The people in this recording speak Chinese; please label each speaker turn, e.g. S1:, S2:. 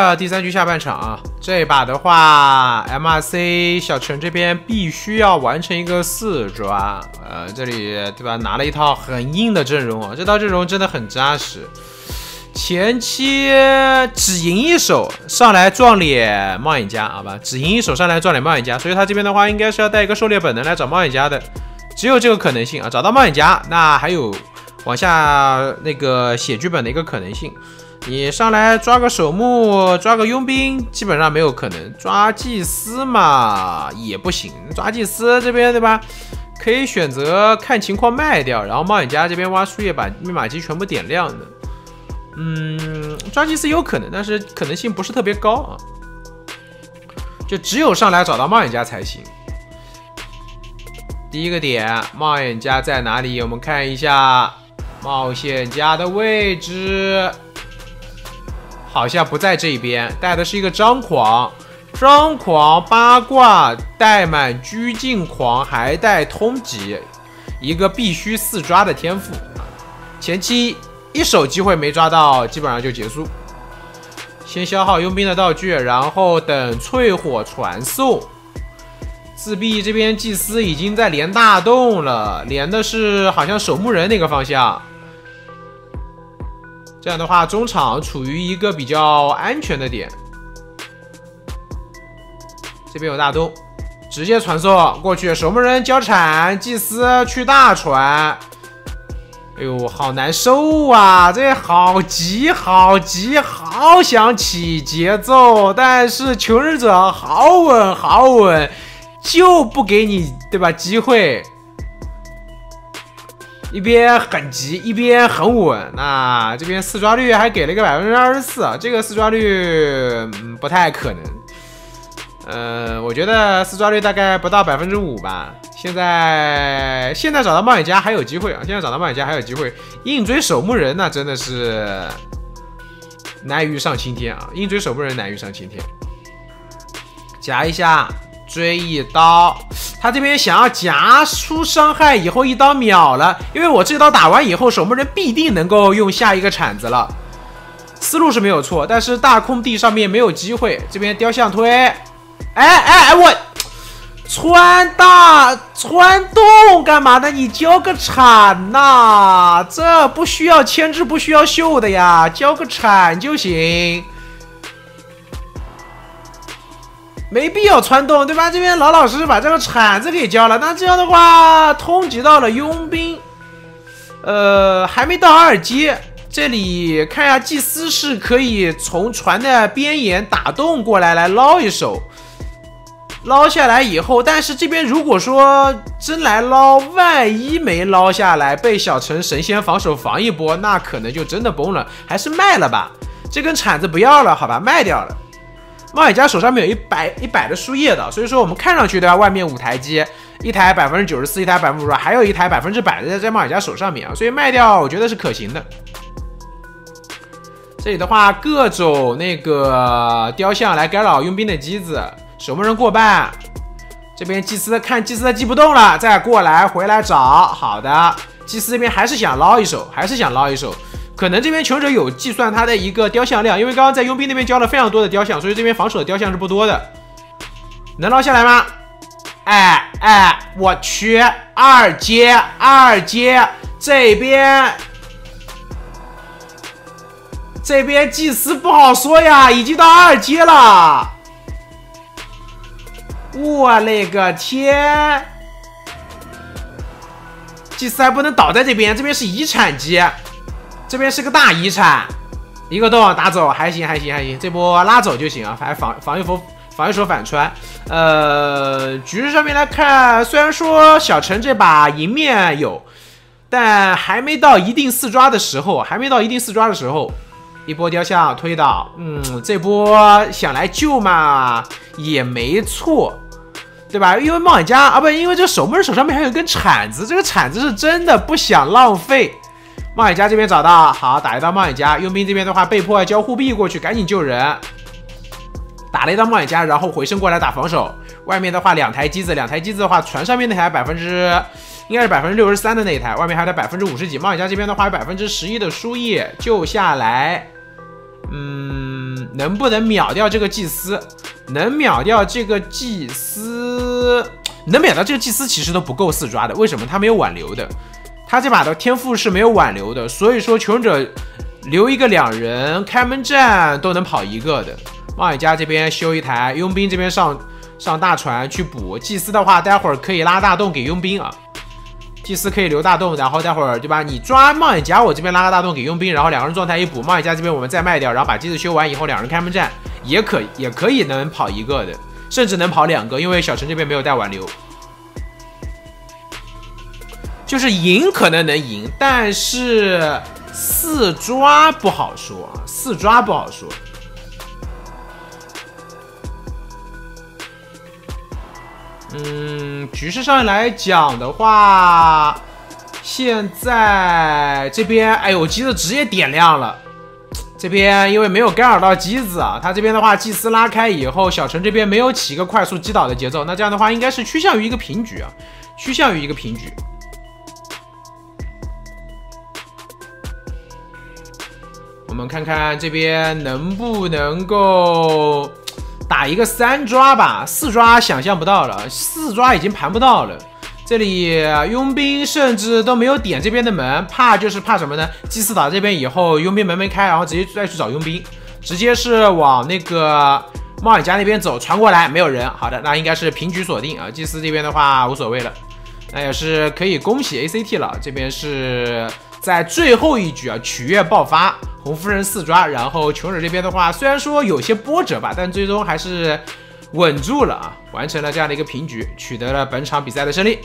S1: 呃，第三局下半场啊，这把的话，MRC 小陈这边必须要完成一个四抓，呃，这里对吧？拿了一套很硬的阵容啊，这套阵容真的很扎实。前期只赢一手上来撞脸冒险家，好吧，只赢一手上来撞脸冒险家，所以他这边的话应该是要带一个狩猎本能来找冒险家的，只有这个可能性啊，找到冒险家，那还有往下那个写剧本的一个可能性。你上来抓个守墓，抓个佣兵，基本上没有可能。抓祭司嘛也不行，抓祭司这边对吧？可以选择看情况卖掉，然后冒险家这边挖树叶把密码机全部点亮的。嗯，抓祭司有可能，但是可能性不是特别高啊。就只有上来找到冒险家才行。第一个点，冒险家在哪里？我们看一下冒险家的位置。好像不在这边，带的是一个张狂，张狂八卦带满拘禁狂，还带通缉，一个必须四抓的天赋。前期一手机会没抓到，基本上就结束。先消耗佣兵的道具，然后等淬火传送。自闭这边祭司已经在连大洞了，连的是好像守墓人那个方向。这样的话，中场处于一个比较安全的点。这边有大洞，直接传送过去。守墓人交铲，祭司去大船。哎呦，好难受啊！这好急，好急，好想起节奏，但是求生者好稳，好稳，就不给你对吧机会。一边很急，一边很稳。那这边四抓率还给了一个百分之二十四，这个四抓率不太可能。呃，我觉得四抓率大概不到百分之五吧。现在现在找到冒险家还有机会啊！现在找到冒险家还有机会。硬追守墓人那真的是难于上青天啊！硬追守墓人难于上青天。夹一下，追一刀。他这边想要夹出伤害以后一刀秒了，因为我这刀打完以后，守墓人必定能够用下一个铲子了，思路是没有错，但是大空地上面没有机会。这边雕像推，哎哎哎，我穿大穿洞干嘛呢？你交个铲呐，这不需要牵制，不需要秀的呀，交个铲就行。没必要穿洞，对吧？这边老老实实把这个铲子给交了。那这样的话，通缉到了佣兵，呃，还没到二阶。这里看一下，祭司是可以从船的边沿打洞过来，来捞一手。捞下来以后，但是这边如果说真来捞，万一没捞下来，被小陈神仙防守防一波，那可能就真的崩了。还是卖了吧，这根铲子不要了，好吧，卖掉了。冒险家手上面有一百一百的输液的，所以说我们看上去对吧？外面五台机，一台百分之九十四，一台百分之五十，还有一台百分之百的在在冒险家手上面啊，所以卖掉我觉得是可行的。这里的话，各种那个雕像来干扰佣兵的机子，守墓人过半，这边祭司看祭司他记不动了，再过来回来找，好的，祭司这边还是想捞一手，还是想捞一手。可能这边求者有计算他的一个雕像量，因为刚刚在佣兵那边交了非常多的雕像，所以这边防守的雕像是不多的。能捞下来吗？哎哎，我去，二阶二阶，这边这边祭司不好说呀，已经到二阶了。我勒个天！祭司还不能倒在这边，这边是遗产机。这边是个大遗产，一个洞打走还行还行还行，这波拉走就行啊，反正防防御手防御手反穿。呃，局势上面来看，虽然说小陈这把赢面有，但还没到一定四抓的时候，还没到一定四抓的时候，一波雕像推倒，嗯，这波想来救嘛也没错，对吧？因为冒险家啊，不，因为这守墓人手上面还有一根铲子，这个铲子是真的不想浪费。冒险家这边找到，好打了一刀冒险家。佣兵这边的话被迫要交护臂过去，赶紧救人。打了一刀冒险家，然后回身过来打防守。外面的话两台机子，两台机子的话，船上面那台百分之应该是百分之六十三的那一台，外面还有百分之五十几。冒险家这边的话有百分之十一的输液，救下来。嗯，能不能秒掉这个祭司？能秒掉这个祭司？能秒掉这个祭司其实都不够四抓的。为什么？他没有挽留的，他这把的天赋是没有挽留的。所以说，求生者留一个两人开门战都能跑一个的。冒险家这边修一台，佣兵这边上上大船去补。祭司的话，待会儿可以拉大洞给佣兵啊。祭司可以留大洞，然后待会儿对吧？你抓冒险家，我这边拉个大洞给佣兵，然后两个人状态一补，冒险家这边我们再卖掉，然后把机子修完以后，两人开门战也可也可以能跑一个的，甚至能跑两个，因为小陈这边没有带挽留，就是赢可能能赢，但是四抓不好说啊，四抓不好说。嗯，局势上来讲的话，现在这边哎呦，机子直接点亮了。这边因为没有干扰到机子啊，他这边的话，祭司拉开以后，小陈这边没有起一个快速击倒的节奏，那这样的话应该是趋向于一个平局啊，趋向于一个平局。我们看看这边能不能够。打一个三抓吧，四抓想象不到了，四抓已经盘不到了。这里佣兵甚至都没有点这边的门，怕就是怕什么呢？祭司打这边以后，佣兵门没开，然后直接再去找佣兵，直接是往那个冒险家那边走，传过来没有人。好的，那应该是平局锁定啊。祭司这边的话无所谓了，那也是可以恭喜 ACT 了。这边是在最后一局啊，取悦爆发。红夫人四抓，然后穷人这边的话，虽然说有些波折吧，但最终还是稳住了啊，完成了这样的一个平局，取得了本场比赛的胜利。